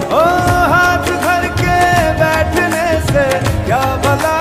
ओ हाथ धर के बैठने से क्या भला